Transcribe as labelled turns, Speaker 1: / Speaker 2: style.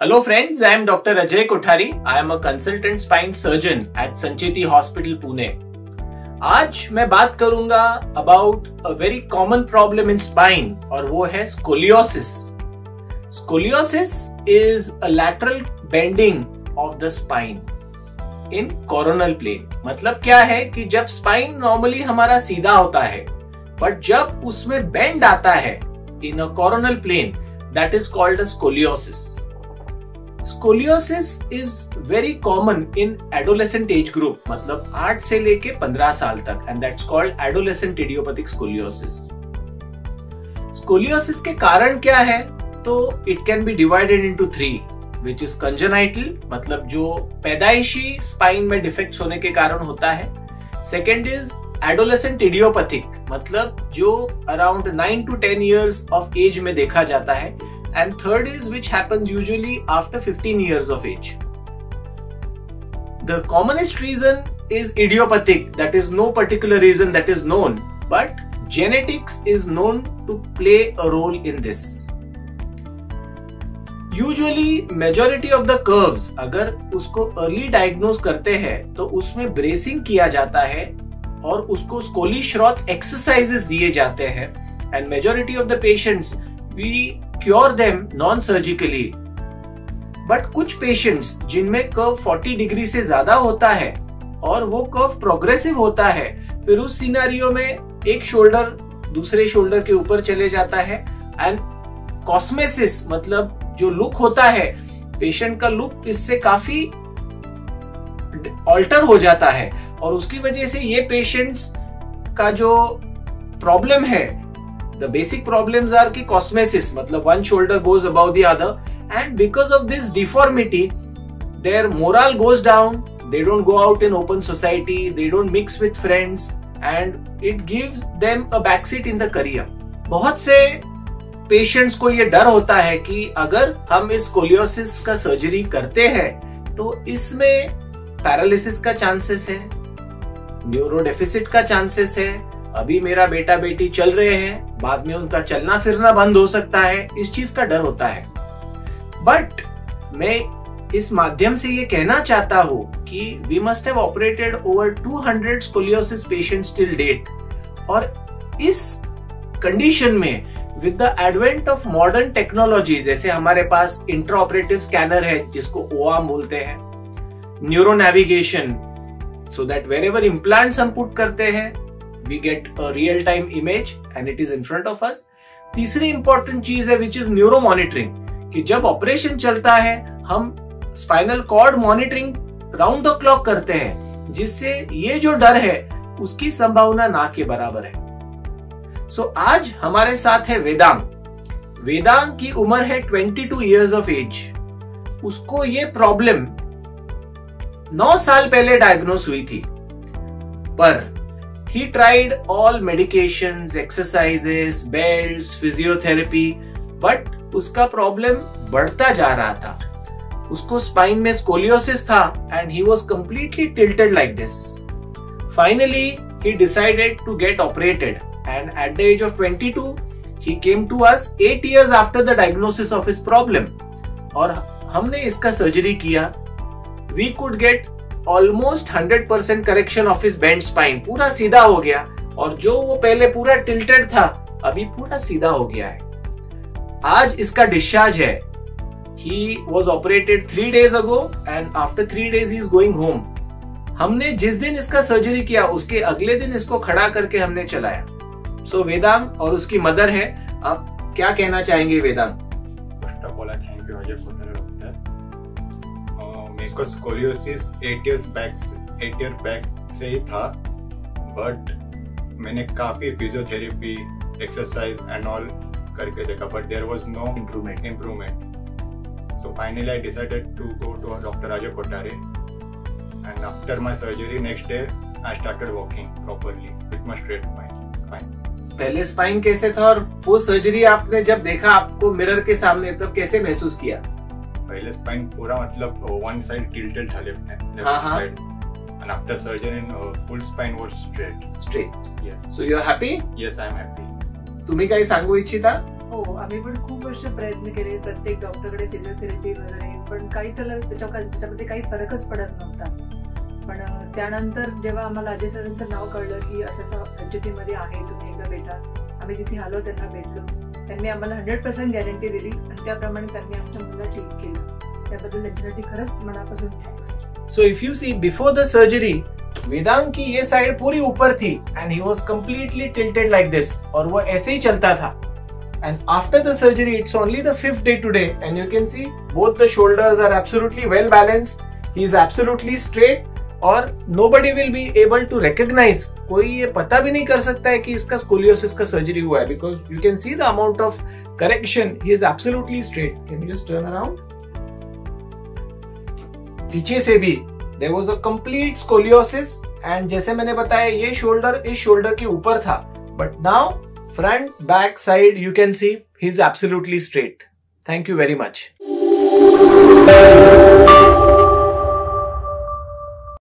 Speaker 1: Hello friends, I am Dr. Ajay Kothari. I am a consultant spine surgeon at Sancheti Hospital Pune. आज मैं बात करूँगा about a very common problem in spine और वो है scoliosis scoliosis is a lateral bending of the spine in coronal plane मतलब क्या है कि जब स्पाइन नॉर्मली हमारा सीधा होता है बट जब उसमें बेंड आता है in a coronal plane that is called a scoliosis scoliosis is very common in adolescent age group मतलब 8 से लेके 15 साल तक and that's called adolescent idiopathic scoliosis scoliosis के कारण क्या है? तो it can be divided into three which is congenital मतलब जो पैदाइशी स्पाइन में डिफेक्ट्स होने के कारण होता है। सेकेंड इज़ एडोलेसेंट इडियोपैथिक मतलब जो around nine to ten years of age में देखा जाता है। And third is which happens usually after 15 years of age. The commonest reason is idiopathic, that is no particular reason that is known, but genetics is known to play a role in this. Usually majority of the curves अगर उसको early diagnose करते हैं तो उसमें bracing किया जाता है और उसको स्कोली श्रॉथ एक्सरसाइजेस दिए जाते हैं and majority of the patients we cure them non surgically but कुछ पेशेंट्स जिनमें कर्व 40 डिग्री से ज़्यादा होता है और वो कर्व प्रोग्रेसिव होता है, फिर उस सिनारियो में एक शोल्डर दूसरे शोल्डर के ऊपर चले जाता है एंड कॉस्मेसिस मतलब जो लुक होता है पेशेंट का लुक इससे काफ़ी ऑल्टर हो जाता है और उसकी वजह से ये पेशेंट्स का जो प्रॉब्लम है The basic problems are ki cosmesis, matlab one shoulder goes above the other, and because of this deformity, their morale goes down. They don't go out in open society. They don't mix with friends, and it gives them a backseat in the career. बहुत से patients को ये डर होता है कि अगर हम इस कोलियोसिस का सर्जरी करते हैं तो इसमें पैरालिसिस का चांसेस है न्यूरो डेफिसिट का चांसेस है अभी मेरा बेटा बेटी चल रहे हैं बाद में उनका चलना फिरना बंद हो सकता है, इस चीज़ का डर होता है। बट मैं इस माध्यम से ये कहना चाहता हूँ कि we must have operated over 200 scoliosis patients till date और इस कंडीशन में with the advent of modern technology जैसे हमारे पास इंट्रा ऑपरेटिव स्कैनर है, जिसको ओआम बोलते हैं neuro navigation so that wherever implant हम पुट करते हैं we get a real time image and it is in front of us तीसरी इंपॉर्टेंट चीज़ है विच इज़ न्यूरो मॉनिटरिंग कि जब ऑपरेशन चलता है हम spinal cord monitoring round the clock करते हैं जिससे ये जो डर है उसकी संभावना ना के बराबर है। सो so, आज हमारे साथ है वेदांग। वेदांग की उम्र है 22 टू ईयर्स ऑफ़ एज उसको ये प्रॉब्लम नौ साल पहले डायग्नोस हुई थी। पर He tried all medications, exercises, belts, physiotherapy, but उसका प्रॉब्लम बढ़ता जा रहा था उसको स्पाइन में स्कोलियोसिस था and he was completely tilted like this finally he decided to get operated and at the age of 22 he came to us 8 years after the diagnosis of his problem और हमने इसका surgery किया we could get almost hundred percent correction of इस bend spine पूरा सीधा हो गया। और जो वो पहले पूरा टिल्टेड था अभी पूरा सीधा हो गया है। आज इसका डिस्चार्ज है। He was operated three days ago and after three days is going home हमने जिस दिन इसका सर्जरी किया उसके अगले दिन इसको खड़ा करके हमने चलाया। सो so, वेदांग और उसकी मदर है। आप क्या कहना चाहेंगे वेदांग
Speaker 2: को scoliosis eight years back eight year back से ही था बट मैंने काफ़ी फिजियोथेरेपी एक्सरसाइज एंड ऑल करके देखा but there was no improvement improvement so finally I decided to go to doctor Raja Kotare and after my surgery next day I started walking properly with my straight spine
Speaker 1: पहले spine कैसे था और वो surgery आपने जब देखा आपको mirror के सामने तब तो कैसे महसूस किया?
Speaker 2: पहले स्पाइन पूरा मतलब वन साइड टिल्टेड था left left side and after surgery uh, full spine was straight.
Speaker 1: Straight.
Speaker 2: Yes.
Speaker 1: So you're happy?
Speaker 2: Yes happy.
Speaker 1: तुम्ही काही सांगू इच्छिता?
Speaker 3: हो आम्ही पण खूप वर्ष प्रयत्न केले प्रत्येक डॉक्टरकडे फिजिओथेरपी वगैरे पण काही त्याला त्याच्या त्याच्यामध्ये काही फरकच पडत नव्हता. पण त्यानंतर जेव्हा आम्हाला अजय सरांचं नाव कळलं की असं असं रणजितीमध्ये आहे तुम्ही एकदा भेटा. आम्ही तिथे आलो त्यांना भेटलो. त्यांनी आम्हाला हंड्रेड पर्सेंट गॅरंटी दिली आणि त्याप्रमाणे त्यांनी आमच्या मुलाला ठीक केलं. त्याबद्दल त्यांच्यासाठी खरंच मनापासून thanks
Speaker 1: So if you see before the surgery, Vedang की ये साइड पूरी ऊपर थी and he was completely tilted like this और वो ऐसे ही चलता था. And after the surgery it's only the fifth day today and you can see both the shoulders are absolutely well balanced he is absolutely straight और nobody will be able to recognize. कोई ये पता भी नहीं कर सकता है कि इसका स्कोलियोसिस का सर्जरी हुआ है because you can see the amount of correction he is absolutely straight can you just turn around पीछे से भी there was a complete scoliosis and जैसे मैंने बताया, ये शोल्डर इस शोल्डर के ऊपर था. But now front back side you can see he is absolutely straight thank you very much